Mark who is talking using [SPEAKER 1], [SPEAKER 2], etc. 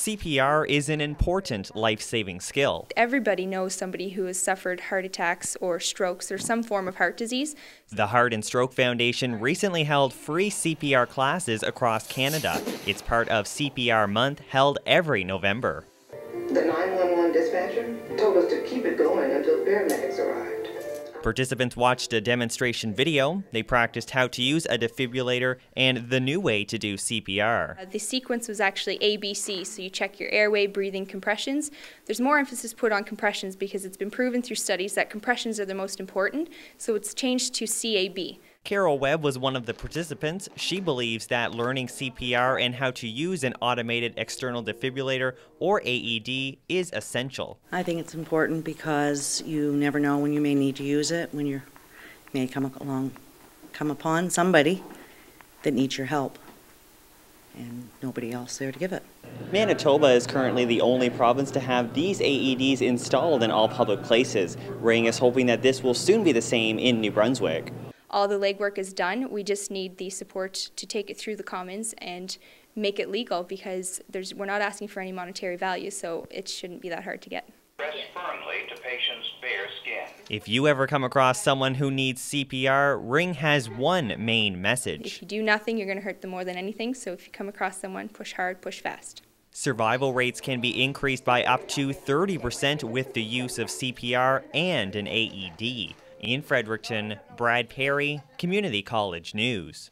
[SPEAKER 1] CPR is an important life saving skill.
[SPEAKER 2] Everybody knows somebody who has suffered heart attacks or strokes or some form of heart disease.
[SPEAKER 1] The Heart and Stroke Foundation recently held free CPR classes across Canada. It's part of CPR Month held every November.
[SPEAKER 3] The 911 dispatcher told us to keep it going until paramedics arrived.
[SPEAKER 1] Participants watched a demonstration video. They practiced how to use a defibrillator and the new way to do CPR.
[SPEAKER 2] Uh, the sequence was actually ABC, so you check your airway, breathing, compressions. There's more emphasis put on compressions because it's been proven through studies that compressions are the most important, so it's changed to CAB.
[SPEAKER 1] Carol Webb was one of the participants. She believes that learning CPR and how to use an automated external defibrillator or AED is essential.
[SPEAKER 4] I think it's important because you never know when you may need to use it, when you may come along, come upon somebody that needs your help and nobody else there to give it.
[SPEAKER 1] Manitoba is currently the only province to have these AEDs installed in all public places. Ring is hoping that this will soon be the same in New Brunswick
[SPEAKER 2] all the legwork is done. We just need the support to take it through the Commons and make it legal because there's, we're not asking for any monetary value, so it shouldn't be that hard to get.
[SPEAKER 5] Press firmly to patient's bare skin.
[SPEAKER 1] If you ever come across someone who needs CPR, Ring has one main message.
[SPEAKER 2] If you do nothing, you're going to hurt them more than anything, so if you come across someone, push hard, push fast.
[SPEAKER 1] Survival rates can be increased by up to 30% with the use of CPR and an AED. In Fredericton, Brad Perry, Community College News.